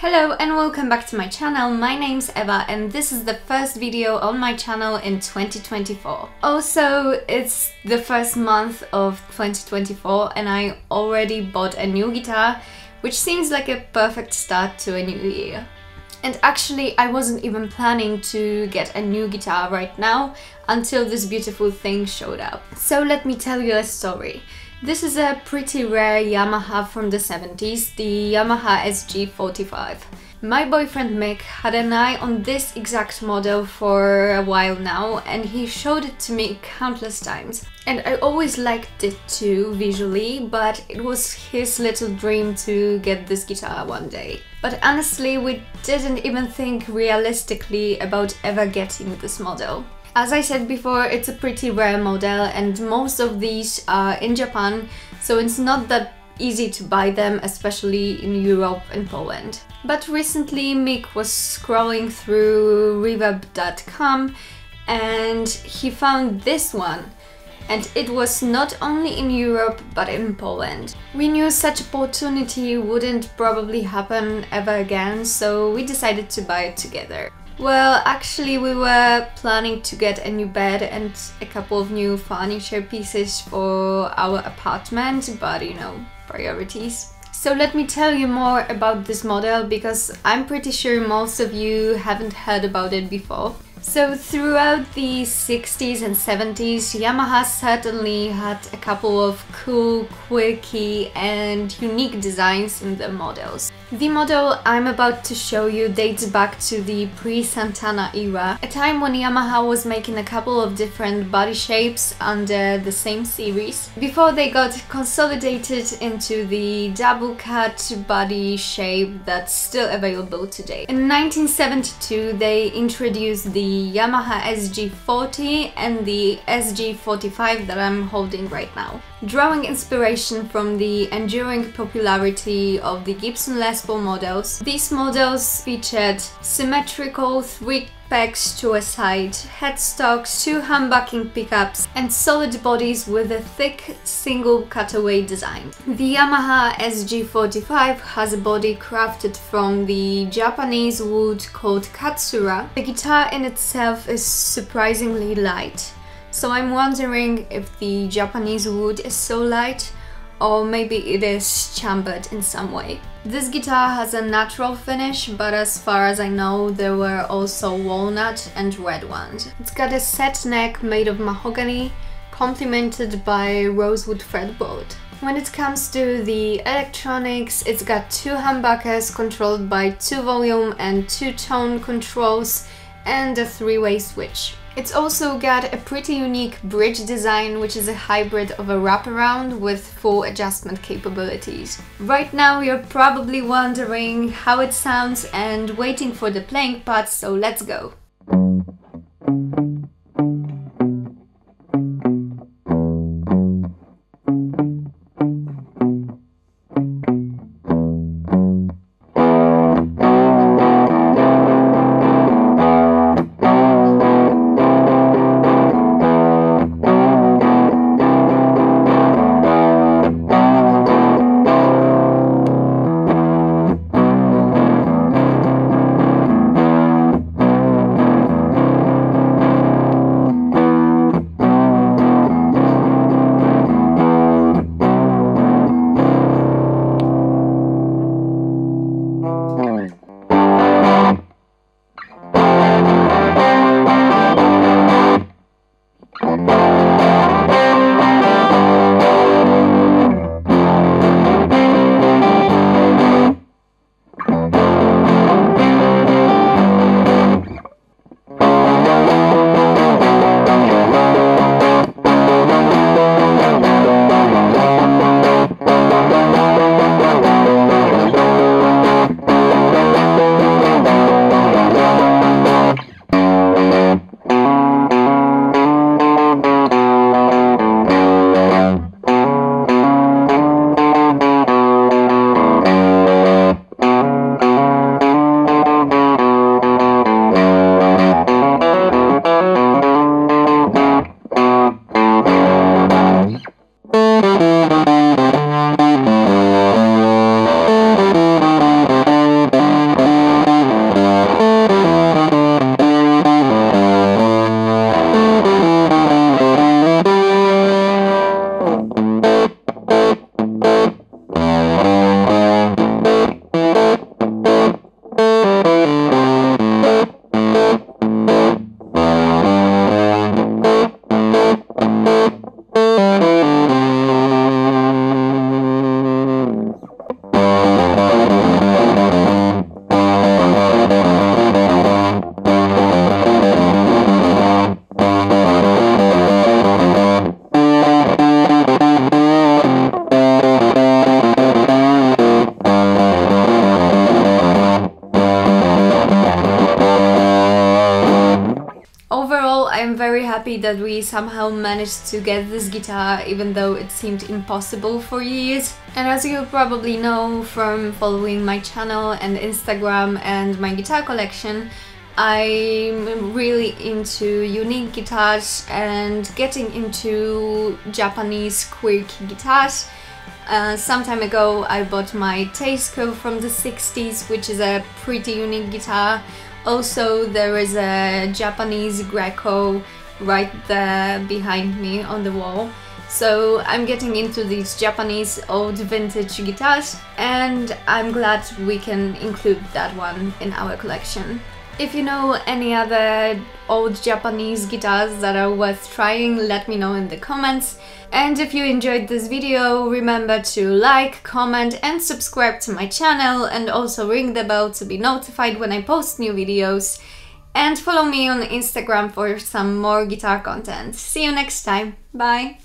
Hello and welcome back to my channel. My name's Eva and this is the first video on my channel in 2024. Also, it's the first month of 2024 and I already bought a new guitar, which seems like a perfect start to a new year. And actually, I wasn't even planning to get a new guitar right now until this beautiful thing showed up. So let me tell you a story. This is a pretty rare Yamaha from the 70s, the Yamaha SG45. My boyfriend Mick had an eye on this exact model for a while now and he showed it to me countless times. And I always liked it too visually, but it was his little dream to get this guitar one day. But honestly, we didn't even think realistically about ever getting this model. As I said before, it's a pretty rare model and most of these are in Japan, so it's not that easy to buy them, especially in Europe and Poland. But recently Mick was scrolling through reverb.com and he found this one and it was not only in Europe but in Poland. We knew such opportunity wouldn't probably happen ever again, so we decided to buy it together. Well, actually we were planning to get a new bed and a couple of new furniture pieces for our apartment, but you know, priorities. So let me tell you more about this model because I'm pretty sure most of you haven't heard about it before. So throughout the 60s and 70s, Yamaha certainly had a couple of cool, quirky and unique designs in their models. The model I'm about to show you dates back to the pre-Santana era, a time when Yamaha was making a couple of different body shapes under the same series, before they got consolidated into the double cut body shape that's still available today. In 1972 they introduced the Yamaha SG40 and the SG45 that I'm holding right now. Drawing inspiration from the enduring popularity of the Gibson Les Paul models, these models featured symmetrical three pegs to a side, headstocks, two humbucking pickups and solid bodies with a thick single cutaway design. The Yamaha SG45 has a body crafted from the Japanese wood called Katsura. The guitar in itself is surprisingly light, so I'm wondering if the Japanese wood is so light or maybe it is chambered in some way. This guitar has a natural finish, but as far as I know there were also walnut and red ones. It's got a set neck made of mahogany, complemented by rosewood fretboard. When it comes to the electronics, it's got two humbuckers controlled by two volume and two tone controls and a three-way switch. It's also got a pretty unique bridge design, which is a hybrid of a wraparound with full adjustment capabilities. Right now you're probably wondering how it sounds and waiting for the playing parts, so let's go! Happy that we somehow managed to get this guitar even though it seemed impossible for years. And as you probably know from following my channel and Instagram and my guitar collection, I'm really into unique guitars and getting into Japanese quirky guitars. Uh, some time ago I bought my Teisco from the 60s which is a pretty unique guitar. Also there is a Japanese Greco right there behind me on the wall. So I'm getting into these Japanese old vintage guitars and I'm glad we can include that one in our collection. If you know any other old Japanese guitars that are worth trying, let me know in the comments. And if you enjoyed this video, remember to like, comment and subscribe to my channel and also ring the bell to be notified when I post new videos. And follow me on Instagram for some more guitar content. See you next time. Bye!